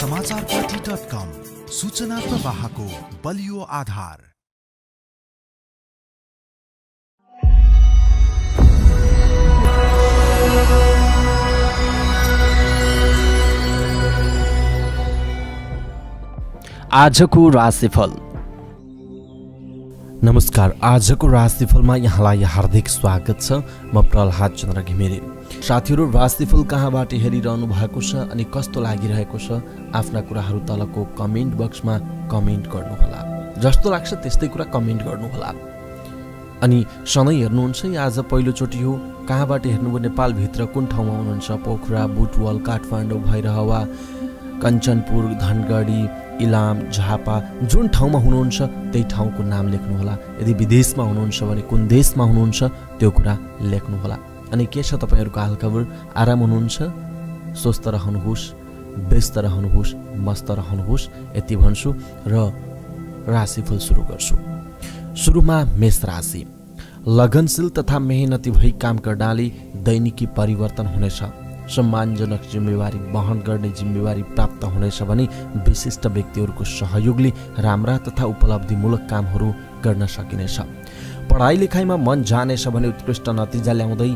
समाचार party dot कम सूचना प्रवाहको बलियो आधार। आजको राशिफल। नमस्कार आजको राशिफलमा यहाँलाई हार्दिक स्वागत छ। म प्रहलाद चन्द्र घिमिरे। साथीहरू राशिफल कहाँबाट हेरिरहनु भएको छ अनि कस्तो लागिरहेको छ आफ्ना कुराहरू तलको कमेन्ट बक्समा कमेन्ट गर्नुहोला। जस्तो लाग्छ त्यस्तै कुरा कमेन्ट गर्नुहोला। अनि सधैँ हेर्नुहुन्छ आज पहिलोचोटि हो कहाँबाट हेर्नुभयो नेपालभित्र कुन ठाउँमा हुनुहुन्छ? पोखरा बुटवल काठमाडौँ भैरहवा कञ्चनपुर धनगढी इलाम झापा जुन ठाउँमा हुनुहुन्छ त्यही ठाउँको नाम लेख्नुहोला। यदि विदेशमा हुनुहुन्छ भने कुन देशमा हुनुहुन्छ त्यो कुरा लेख्नुहोला। अनि के छ तपाईँहरूको हालखबर आराम हुनुहुन्छ? स्वस्थ रहनुहोस् व्यस्त रहनुहोस् मस्त रहनुहोस् यति भन्छु र राशिफल सुरु गर्छु। सुरुमा मेष राशि। लगनशील तथा मेहनती भई काम गर्नाले दैनिकी परिवर्तन हुनेछ। सम्मानजनक जिम्मेवारी वहन गर्ने जिम्मेवारी प्राप्त हुनेछ भने विशिष्ट व्यक्तिहरूको सहयोगले राम्रा तथा उपलब्धिमूलक कामहरू गर्न सकिनेछ। पढाइ लेखाइमा मन जानेछ भने उत्कृष्ट नतिजा ल्याउँदै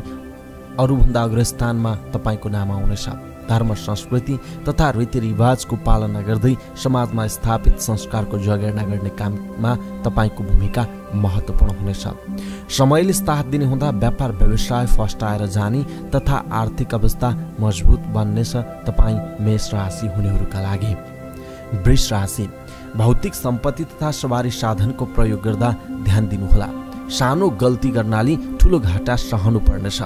अरूभन्दा अग्रस्थानमा तपाईँको नाम आउनेछ धर्म संस्कृति तथा रीतिरिवाजको पालना गर्दै समाजमा स्थापित संस्कारको जगेर्ना गर्ने काममा तपाईँको भूमिका महत्त्वपूर्ण हुनेछ समयले साथ दिने हुँदा व्यापार व्यवसाय फस्टाएर जाने तथा आर्थिक अवस्था मजबुत बन्नेछ तपाईँ मेष राशि हुनेहरूका लागि। वृष राशि भौतिक सम्पत्ति तथा सवारी साधनको प्रयोग गर्दा ध्यान दिनुहोला। सानो गल्ती गर्नाले ठुलो घाटा सहनु पर्नेछ।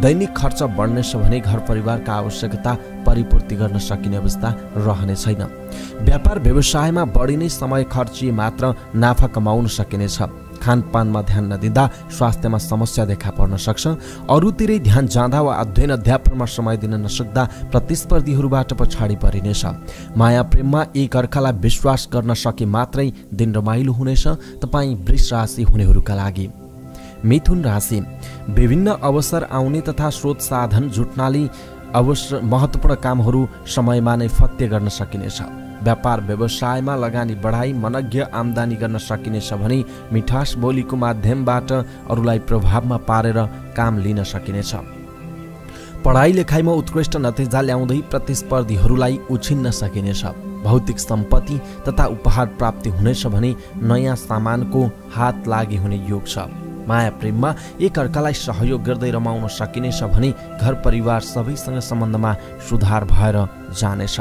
दैनिक खर्च बढ्नेछ भने घर परिवारका आवश्यकता परिपूर्ति गर्न सकिने अवस्था रहने छैन। व्यापार व्यवसायमा बढी नै समय खर्चिए मात्र नाफा कमाउन सकिनेछ। खानपानमा ध्यान नदिँदा स्वास्थ्यमा समस्या देखा पर्न सक्छ। अरूतिरै ध्यान जाँदा वा अध्ययन अध्यापनमा समय दिन नसक्दा प्रतिस्पर्धीहरूबाट पछाडि परिनेछ। माया प्रेममा एक अर्कालाई विश्वास गर्न सके मात्रै दिन रमाइलो हुनेछ। तपाईँ वृष राशि हुनेहरूका लागि। मिथुन राशि। विभिन्न अवसर आउने तथा स्रोत साधन जुट्नाले अवसर महत्त्वपूर्ण कामहरू समयमा नै फत्य गर्न सकिनेछ। व्यापार व्यवसायमा लगानी बढाई मनज्ञ आम्दानी गर्न सकिनेछ भने मिठास बोलीको माध्यमबाट अरूलाई प्रभावमा पारेर काम लिन सकिनेछ। पढाइ लेखाइमा उत्कृष्ट नतिजा ल्याउँदै प्रतिस्पर्धीहरूलाई उछिन्न सकिनेछ। भौतिक सम्पत्ति तथा उपहार प्राप्ति हुनेछ भने नयाँ सामानको हात लागि हुने योग छ। माया प्रेममा एक अर्कालाई सहयोग गर्दै रमाउन सकिनेछ भने घर परिवार सबैसँग सम्बन्धमा सुधार भएर जानेछ।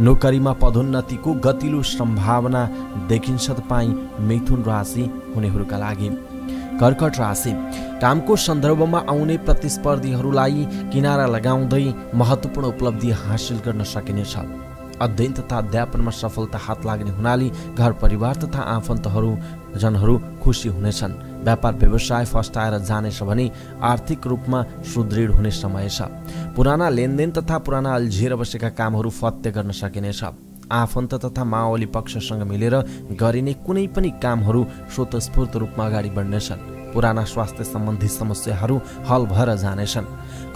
नोकरीमा पदोन्नतिको गतिलो सम्भावना देखिन्छ तपाईँ मिथुन राशि हुनेहरूका लागि। कर्कट राशि। कामको सन्दर्भमा आउने प्रतिस्पर्धीहरूलाई किनारा लगाउँदै महत्त्वपूर्ण उपलब्धि हासिल गर्न सकिनेछ। अध्ययन तथा अध्यापनमा सफलता हात लाग्ने हुनाले घर परिवार तथा आफन्तहरू जनहरू खुसी हुनेछन्। व्यापार व्यवसाय फस्टाएर जानेछ भने आर्थिक रूपमा सुदृढ हुने समय छ। पुराना लेनदेन तथा पुराना अल्झिएर बसेका कामहरू फत्य गर्न सकिनेछ। आफन्त तथा माओली पक्षसँग मिलेर गरिने कुनै पनि कामहरू स्वतस्फूर्त रूपमा अगाडि बढ्नेछन्। पुराना स्वास्थ्य सम्बन्धी समस्याहरू हल भएर जानेछन्।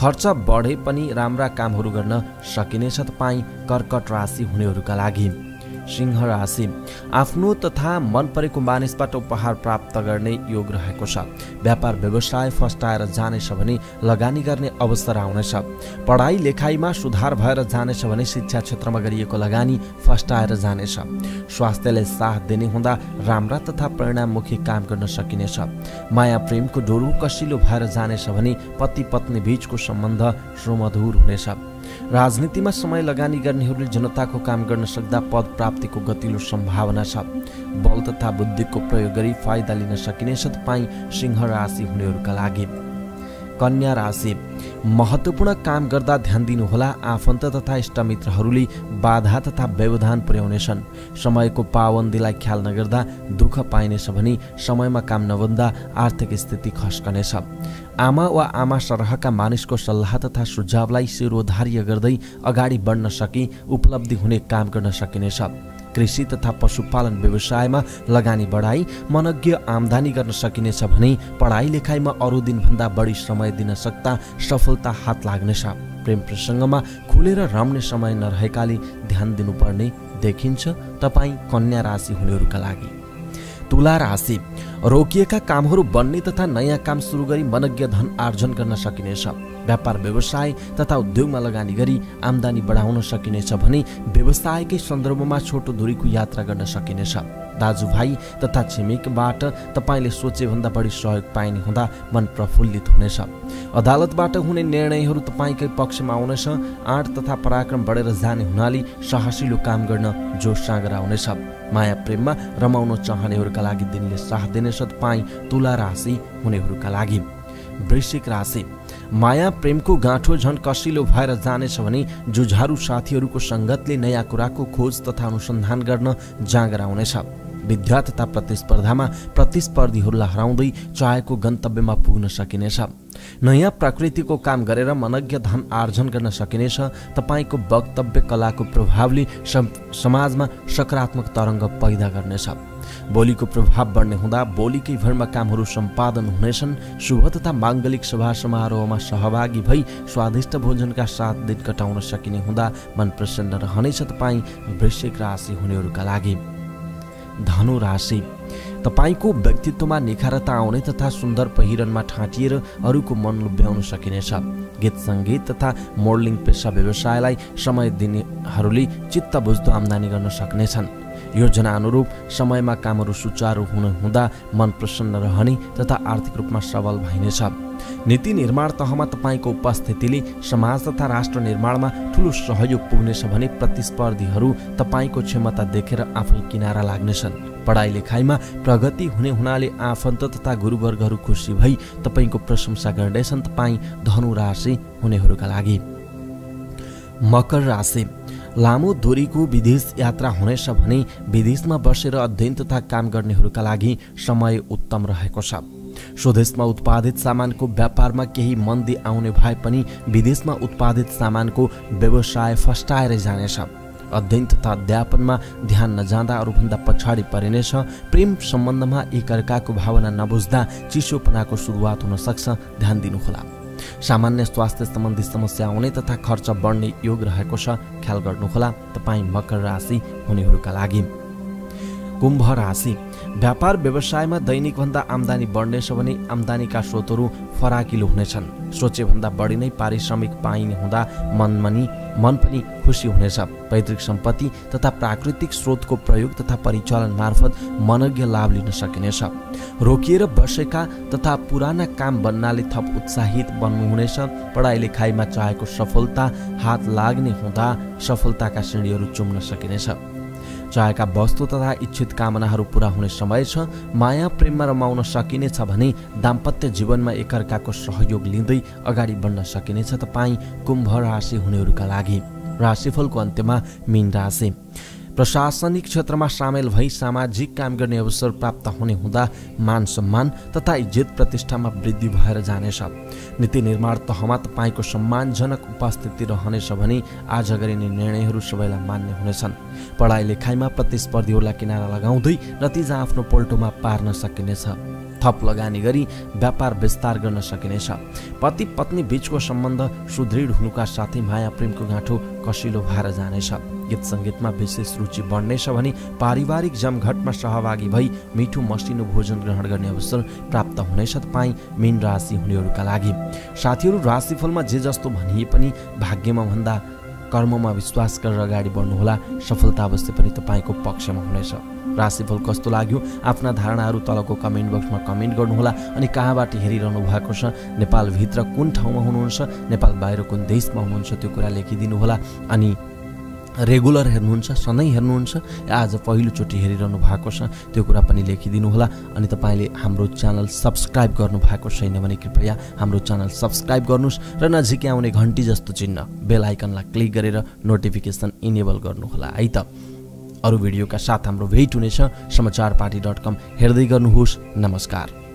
खर्च बढे पनि राम्रा कामहरू गर्न सकिनेछ तपाईँ कर्कट राशि हुनेहरूका लागि। सिंह राशि आफ्नो तथा मन परेको मानिसबाट उपहार प्राप्त गर्ने योग रहेको छ। व्यापार व्यवसाय फस्टाएर जानेछ भने लगानी गर्ने अवसर आउनेछ। पढाइ लेखाइमा सुधार भएर जानेछ भने शिक्षा क्षेत्रमा गरिएको लगानी फस्टाएर जानेछ। स्वास्थ्यले साथ दिने हुँदा राम्रा तथा परिणाममुखी काम गर्न सकिनेछ। माया प्रेमको डोरो कसिलो भएर जानेछ भने पति पत्नी बीचको सम्बन्ध सुमधुर हुनेछ। राजनीतिमा समय लगानी गर्नेहरूले जनताको काम गर्न सक्दा पद प्राप्तिको गतिलो सम्भावना छ। बल तथा बुद्धिको प्रयोग गरी फाइदा लिन सकिनेछ तपाईँ सिंह राशि हुनेहरूका लागि। कन्या राशि। महत्त्वपूर्ण काम गर्दा ध्यान दिनुहोला आफन्त तथा इष्टमित्रहरूले बाधा तथा व्यवधान पुर्याउनेछन् समयको पाबन्दीलाई ख्याल नगर्दा दुःख पाइनेछ भने समयमा काम नबन्दा आर्थिक स्थिति खस्कनेछ। आमा वा आमा सरहका मानिसको सल्लाह तथा सुझावलाई शिरोधार्य गर्दै अगाडि बढ्न सकी उपलब्धि हुने काम गर्न सकिनेछ। कृषि तथा पशुपालन व्यवसायमा लगानी बढाई मनज्ञ आमदानी गर्न सकिनेछ भने पढाइ लेखाइमा अरू दिनभन्दा बढी समय दिन सक्दा सफलता हात लाग्नेछ। प्रेम प्रसङ्गमा खुलेर रम्ने समय नरहेकाले ध्यान दिनुपर्ने देखिन्छ। तपाईँ कन्या राशि हुनेहरूका लागि। तुला राशि। रोकिएका कामहरू बन्ने तथा नयाँ काम सुरु गरी मनज्ञ धन आर्जन गर्न सकिनेछ। व्यापार व्यवसाय तथा उद्योगमा लगानी गरी आम्दानी बढाउन सकिनेछ भने व्यवसायकै सन्दर्भमा छोटो दूरीको यात्रा गर्न सकिनेछ। दाजुभाइ तथा छिमेकबाट तपाईँले सोचेभन्दा बढी सहयोग पाइने हुँदा मन प्रफुल्लित हुनेछ। अदालतबाट हुने निर्णयहरू तपाईँकै पक्षमा आउनेछ। आँट तथा पराक्रम बढेर जाने हुनाले साहसिलो काम गर्न जोस साँगर आउनेछ माया प्रेममा रमाउन चाहनेहरूका लागि दिनले साथ दिनेछ तपाईँ तुला राशि हुनेहरूका लागि। वृश्चिक राशि। माया प्रेमको गाँठो झन कसिलो भएर जानेछ भने जुझारु साथीहरूको सङ्गतले नयाँ कुराको खोज तथा अनुसन्धान गर्न जाँगर आउनेछ विद्या तथा प्रतिस्पर्धामा प्रतिस्पर्धीहरूलाई हराउँदै चाहेको गन्तव्यमा पुग्न सकिनेछ। नयाँ प्रकृतिको काम गरेर मनज्ञ धन आर्जन गर्न सकिनेछ। तपाईँको वक्तव्य कलाको प्रभावले समाजमा सकारात्मक तरङ्ग पैदा गर्नेछ। बोलीको प्रभाव बढ्ने हुँदा बोलीकै भरमा कामहरू सम्पादन हुनेछन्। शुभ तथा माङ्गलिक सभा समारोहमा सहभागी भई स्वादिष्ट भोजनका साथ दिन कटाउन सकिने हुँदा मन प्रसन्न रहनेछ। तपाईँ वृश्चिक राशि हुनेहरूका लागि। धनु राशि। तपाईँको व्यक्तित्वमा निखारता आउने तथा सुन्दर पहिरनमा ठाँटिएर अरूको मन लुब्याउन सकिनेछ। गीत सङ्गीत तथा मोडलिङ पेसा व्यवसायलाई समय दिनेहरूले चित्त बुझ्दो आम्दानी गर्न सक्नेछन्। योजना अनुरूप समयमा कामहरू सुचारू हुन हुँदा मन प्रसन्न रहने तथा आर्थिक रूपमा सबल भइनेछ। नीति निर्माण तहमा तपाईँको उपस्थितिले समाज तथा राष्ट्र निर्माणमा ठुलो सहयोग पुग्नेछ भने प्रतिस्पर्धीहरू तपाईँको क्षमता देखेर आफै किनारा लाग्नेछन्। पढाइ लेखाइमा प्रगति हुने हुनाले आफन्त तथा गुरुवर्गहरू खुसी भई तपाईँको प्रशंसा गर्नेछन् तपाईँ धनु राशि हुनेहरूका लागि। मकर राशि लामो दूरीको विदेश यात्रा हुनेछ भने विदेशमा बसेर अध्ययन तथा काम गर्नेहरूका लागि समय उत्तम रहेको छ। स्वदेशमा उत्पादित सामानको व्यापारमा केही मन्दी आउने भए पनि विदेशमा उत्पादित सामानको व्यवसाय फस्टाएर जानेछ। अध्ययन तथा अध्यापनमा ध्यान नजाँदा अरूभन्दा पछाडि परिनेछ प्रेम सम्बन्धमा एकअर्काको भावना नबुझ्दा चिसोपनाको सुरुवात हुन सक्छ। ध्यान दिनुहोला। सामान्य स्वास्थ्य सम्बन्धी समस्या आउने तथा खर्च बढ्ने योग रहेको छ ख्याल गर्नुहोला। तपाईँ मकर राशि हुनेहरूका लागि। कुम्भ राशि। व्यापार व्यवसायमा दैनिकभन्दा आम्दानी बढ्नेछ भने आम्दानीका स्रोतहरू फराकिलो हुनेछन्। सोचेभन्दा बढी नै पारिश्रमिक पाइने हुँदा मनमनी मन पनि खुसी हुनेछ। पैतृक सम्पत्ति तथा प्राकृतिक स्रोतको प्रयोग तथा परिचालन मार्फत मनज्ञ लाभ लिन सकिनेछ। रोकिएर बसेका तथा पुराना काम बन्नाले थप उत्साहित बन्नुहुनेछ। पढाइ लेखाइमा चाहेको सफलता हात लाग्ने हुँदा सफलताका श्रेणीहरू चुम्न सकिनेछ। चाहेका वस्तु तथा इच्छित कामनाहरू पुरा हुने समय छ माया प्रेममा रमाउन सकिनेछ भने दाम्पत्य जीवनमा एकअर्काको सहयोग लिँदै अगाडि बढ्न सकिनेछ तपाईँ कुम्भ राशि हुनेहरूका लागि। राशिफलको अन्त्यमा मिन राशि। प्रशासनिक क्षेत्रमा सामेल भई सामाजिक काम गर्ने अवसर प्राप्त हुने हुँदा मान सम्मान तथा इज्जत प्रतिष्ठामा वृद्धि भएर जानेछ। नीति निर्माण तहमा तपाईँको सम्मानजनक उपस्थिति रहनेछ भने आज गरिने निर्णयहरू सबैलाई मान्य हुनेछन्। पढाइ लेखाइमा प्रतिस्पर्धीहरूलाई किनारा लगाउँदै नतिजा आफ्नो पोल्टोमा पार्न सकिनेछ। थप लगानी गरी व्यापार विस्तार गर्न सकिनेछ। पति पत्नी बीचको सम्बन्ध सुदृढ हुनुका साथै माया प्रेमको गाँठो कसिलो भएर जानेछ। गीत सङ्गीतमा विशेष रुचि बढ्नेछ भने पारिवारिक जमघटमा सहभागी भई मिठो मसिनो भोजन ग्रहण गर्ने अवसर प्राप्त हुनेछ तपाईँ मिन राशि हुनेहरूका लागि। साथीहरू राशिफलमा जे जस्तो भनिए पनि भाग्यमा भन्दा कर्ममा विश्वास गरेर अगाडि बढ्नुहोला। सफलता अवश्य पनि तपाईँको पक्षमा हुनेछ। राशिफल कस्तो लाग्यो? आफ्ना धारणाहरू तलको कमेन्ट बक्समा कमेन्ट गर्नुहोला। अनि कहाँबाट हेरिरहनु भएको छ? नेपालभित्र कुन ठाउँमा हुनुहुन्छ? नेपाल बाहिर कुन देशमा हुनुहुन्छ? त्यो कुरा लेखिदिनुहोला। अनि रेगुलर हेर्नुहुन्छ? सधैँ हेर्नुहुन्छ? आज पहिलोचोटि हेरिरहनु भएको छ? त्यो कुरा पनि लेखिदिनुहोला। अनि तपाईँले हाम्रो च्यानल सब्सक्राइब गर्नु भएको छैन भने कृपया हाम्रो च्यानल सब्सक्राइब गर्नुहोस् र नजिकै आउने घन्टी जस्तो चिन्ह बेल आइकनलाई क्लिक गरेर नोटिफिकेसन इनेबल गर्नुहोला। है त। अरू भिडियोका साथ हाम्रो भेट हुनेछ समाचार पार्टी डट कम हेर्दै गर्नुहोस् नमस्कार